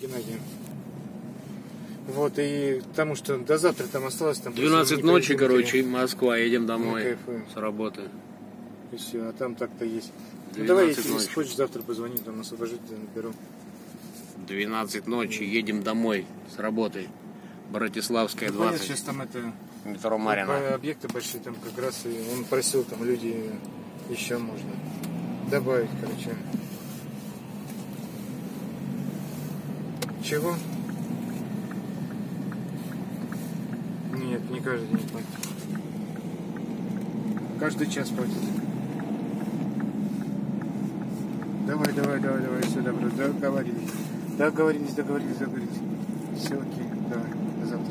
Геннадий. Вот, и потому что до завтра там осталось там... 12 просто ночи, короче, Москва, едем домой кайфуем. с работы. И все, а там так-то есть. Ну 12 давай, если ночи. хочешь, завтра позвони, там освобождение наберу. 12 ночи, едем домой с работы. Братиславская, 20, сейчас там это... метро Марина. по- Объекты большие там как раз, и он просил, там люди еще можно добавить, короче. Чего? Нет, не каждый день платит. Каждый час платит. Давай, давай, давай, давай, все, добро, договорились. Договорились, договорились, договорились. Все, окей, давай, до завтра.